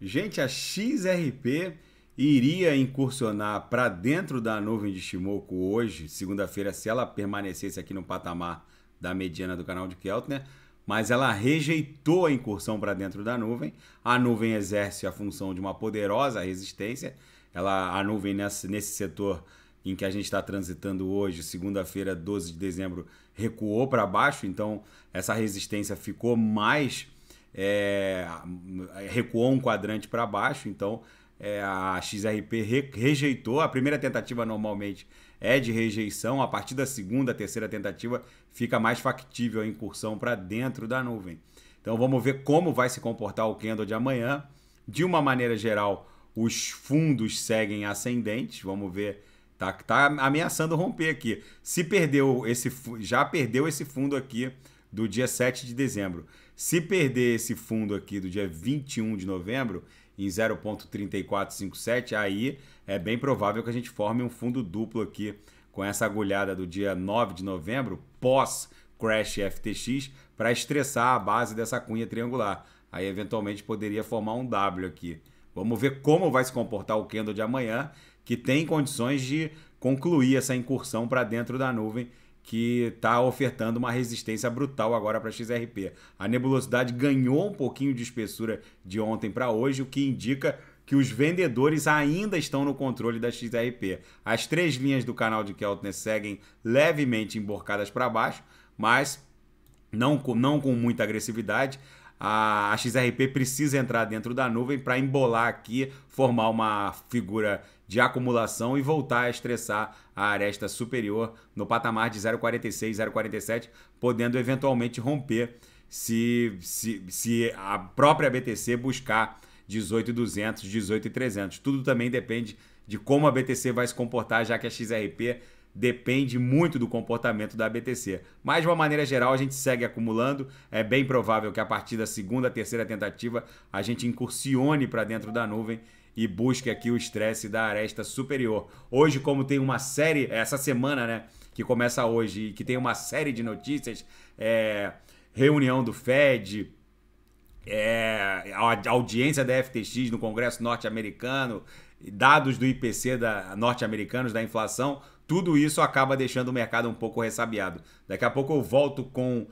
Gente, a XRP iria incursionar para dentro da nuvem de Shimoku hoje, segunda-feira, se ela permanecesse aqui no patamar da mediana do canal de Keltner, mas ela rejeitou a incursão para dentro da nuvem. A nuvem exerce a função de uma poderosa resistência. Ela, a nuvem nesse, nesse setor em que a gente está transitando hoje, segunda-feira, 12 de dezembro, recuou para baixo, então essa resistência ficou mais. É, recuou um quadrante para baixo, então é, a XRP re, rejeitou. A primeira tentativa normalmente é de rejeição, a partir da segunda, terceira tentativa fica mais factível a incursão para dentro da nuvem. Então vamos ver como vai se comportar o candle de amanhã. De uma maneira geral, os fundos seguem ascendentes. Vamos ver Tá, tá ameaçando romper aqui. Se perdeu esse já perdeu esse fundo aqui do dia 7 de dezembro. Se perder esse fundo aqui do dia 21 de novembro em 0.3457, aí é bem provável que a gente forme um fundo duplo aqui com essa agulhada do dia 9 de novembro, pós crash FTX, para estressar a base dessa cunha triangular. Aí eventualmente poderia formar um W aqui. Vamos ver como vai se comportar o candle de amanhã que tem condições de concluir essa incursão para dentro da nuvem que está ofertando uma resistência brutal agora para XRP. A nebulosidade ganhou um pouquinho de espessura de ontem para hoje, o que indica que os vendedores ainda estão no controle da XRP. As três linhas do canal de Keltner seguem levemente emborcadas para baixo, mas não, não com muita agressividade a XRP precisa entrar dentro da nuvem para embolar aqui, formar uma figura de acumulação e voltar a estressar a aresta superior no patamar de 0,46, 0,47, podendo eventualmente romper se, se, se a própria BTC buscar 18,200, 18,300. Tudo também depende de como a BTC vai se comportar, já que a XRP depende muito do comportamento da BTC. Mas de uma maneira geral, a gente segue acumulando. É bem provável que a partir da segunda, terceira tentativa, a gente incursione para dentro da nuvem e busque aqui o estresse da aresta superior. Hoje, como tem uma série, essa semana, né, que começa hoje e que tem uma série de notícias, é, reunião do Fed, é, a audiência da FTX no Congresso norte-americano, dados do IPC da, norte-americanos da inflação, tudo isso acaba deixando o mercado um pouco ressabiado. Daqui a pouco eu volto com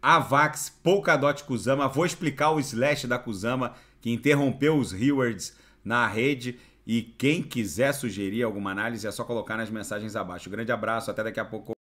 Avax, Polkadot Kusama, vou explicar o slash da Kusama que interrompeu os rewards na rede e quem quiser sugerir alguma análise é só colocar nas mensagens abaixo. Grande abraço, até daqui a pouco.